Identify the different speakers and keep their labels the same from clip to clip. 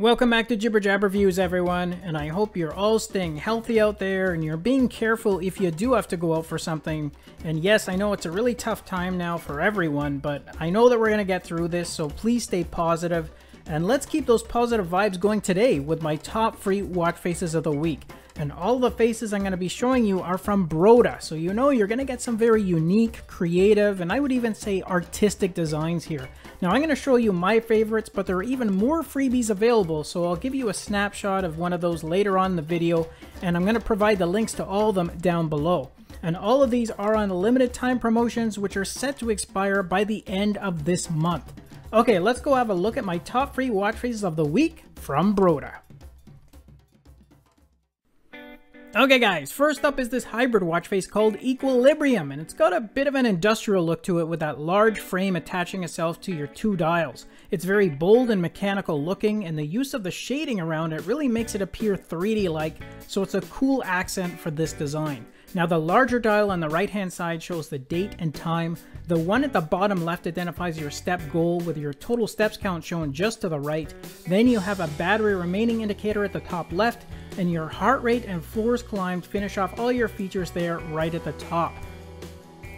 Speaker 1: Welcome back to Jibber Jab Reviews, everyone, and I hope you're all staying healthy out there and you're being careful if you do have to go out for something. And yes, I know it's a really tough time now for everyone, but I know that we're going to get through this, so please stay positive. And let's keep those positive vibes going today with my top free watch faces of the week. And all the faces I'm going to be showing you are from Broda, so you know you're going to get some very unique, creative, and I would even say artistic designs here. Now I'm going to show you my favorites, but there are even more freebies available, so I'll give you a snapshot of one of those later on in the video, and I'm going to provide the links to all of them down below. And all of these are on limited time promotions, which are set to expire by the end of this month. Okay, let's go have a look at my top free watch faces of the week from Broda. Okay guys, first up is this hybrid watch face called Equilibrium, and it's got a bit of an industrial look to it with that large frame attaching itself to your two dials. It's very bold and mechanical looking, and the use of the shading around it really makes it appear 3D-like, so it's a cool accent for this design. Now the larger dial on the right hand side shows the date and time, the one at the bottom left identifies your step goal with your total steps count shown just to the right, then you have a battery remaining indicator at the top left, and your heart rate and floors climbed finish off all your features there right at the top.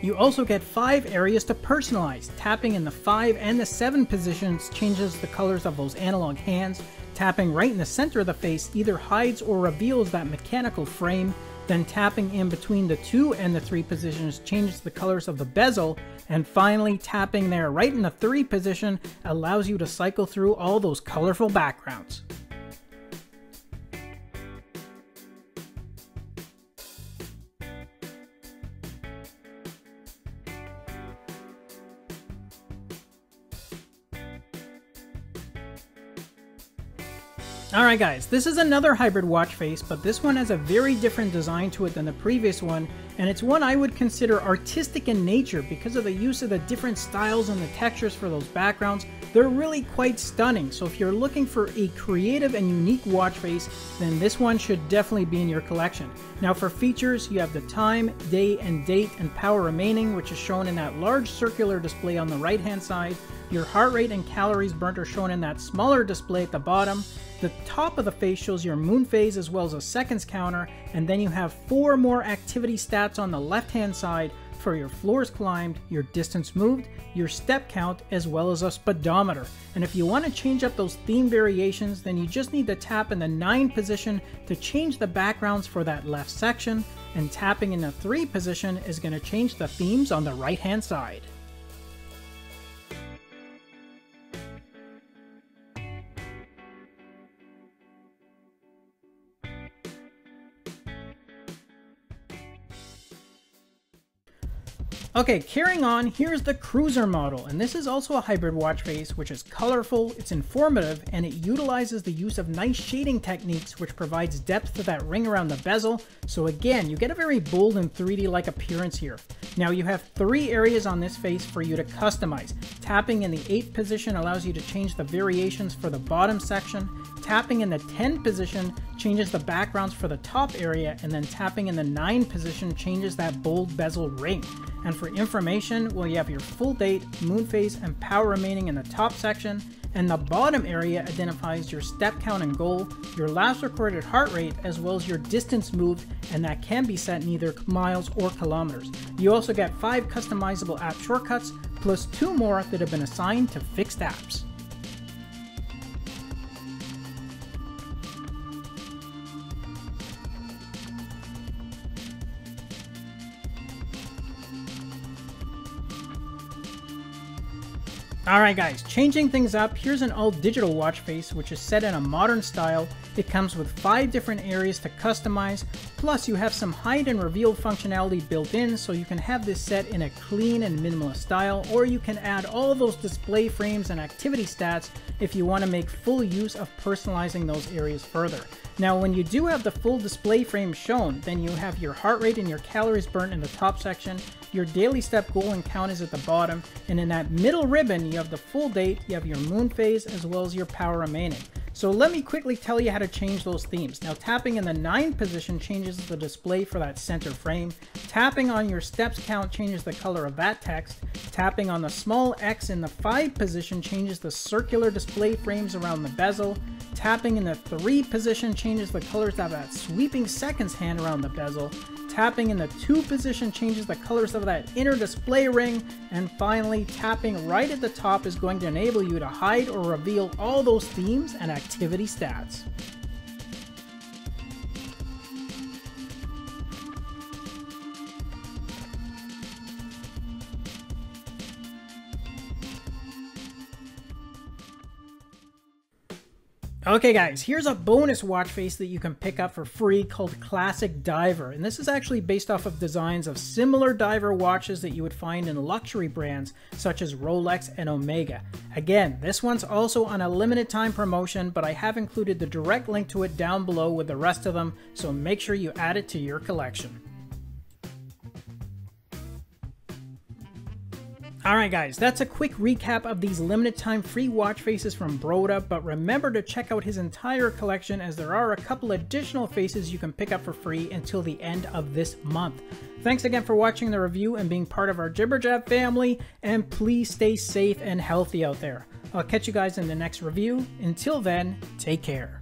Speaker 1: You also get 5 areas to personalize. Tapping in the 5 and the 7 positions changes the colors of those analog hands. Tapping right in the center of the face either hides or reveals that mechanical frame. Then tapping in between the 2 and the 3 positions changes the colors of the bezel. And finally, tapping there right in the 3 position allows you to cycle through all those colorful backgrounds. Alright guys, this is another hybrid watch face, but this one has a very different design to it than the previous one, and it's one I would consider artistic in nature because of the use of the different styles and the textures for those backgrounds. They're really quite stunning, so if you're looking for a creative and unique watch face, then this one should definitely be in your collection. Now for features, you have the time, day and date, and power remaining, which is shown in that large circular display on the right hand side. Your heart rate and calories burnt are shown in that smaller display at the bottom. The top of the face shows your moon phase as well as a seconds counter, and then you have four more activity stats on the left hand side for your floors climbed, your distance moved, your step count, as well as a speedometer. And if you want to change up those theme variations, then you just need to tap in the 9 position to change the backgrounds for that left section, and tapping in the 3 position is going to change the themes on the right hand side. Okay, carrying on, here's the Cruiser model, and this is also a hybrid watch face, which is colorful, it's informative, and it utilizes the use of nice shading techniques, which provides depth to that ring around the bezel, so again, you get a very bold and 3D-like appearance here. Now you have three areas on this face for you to customize. Tapping in the 8 position allows you to change the variations for the bottom section, tapping in the 10 position changes the backgrounds for the top area, and then tapping in the 9 position changes that bold bezel ring. And for information, well, you have your full date, moon phase, and power remaining in the top section, and the bottom area identifies your step count and goal, your last recorded heart rate, as well as your distance moved, and that can be set in either miles or kilometers. You also get 5 customizable app shortcuts, plus 2 more that have been assigned to fixed apps. Alright guys, changing things up, here's an all digital watch face which is set in a modern style. It comes with 5 different areas to customize, plus you have some hide and reveal functionality built in so you can have this set in a clean and minimalist style, or you can add all those display frames and activity stats if you want to make full use of personalizing those areas further. Now when you do have the full display frame shown, then you have your heart rate and your calories burnt in the top section, your daily step goal and count is at the bottom, and in that middle ribbon you have the full date, you have your moon phase, as well as your power remaining. So let me quickly tell you how to change those themes. Now tapping in the 9 position changes the display for that center frame. Tapping on your steps count changes the color of that text. Tapping on the small X in the 5 position changes the circular display frames around the bezel. Tapping in the 3 position changes the colors of that sweeping seconds hand around the bezel. Tapping in the 2 position changes the colors of that inner display ring. And finally, tapping right at the top is going to enable you to hide or reveal all those themes and activity stats. Okay guys, here's a bonus watch face that you can pick up for free called Classic Diver. And this is actually based off of designs of similar diver watches that you would find in luxury brands such as Rolex and Omega. Again, this one's also on a limited time promotion, but I have included the direct link to it down below with the rest of them, so make sure you add it to your collection. Alright guys, that's a quick recap of these limited time free watch faces from Broda, but remember to check out his entire collection as there are a couple additional faces you can pick up for free until the end of this month. Thanks again for watching the review and being part of our Jibber Jibberjab family, and please stay safe and healthy out there. I'll catch you guys in the next review. Until then, take care.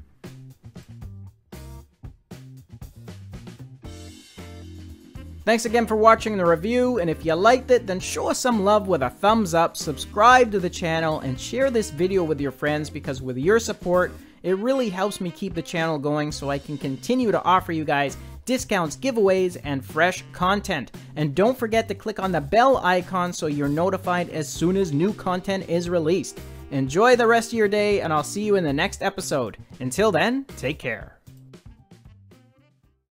Speaker 1: Thanks again for watching the review, and if you liked it, then show us some love with a thumbs up, subscribe to the channel, and share this video with your friends because with your support, it really helps me keep the channel going so I can continue to offer you guys discounts, giveaways, and fresh content. And don't forget to click on the bell icon so you're notified as soon as new content is released. Enjoy the rest of your day, and I'll see you in the next episode. Until then, take care.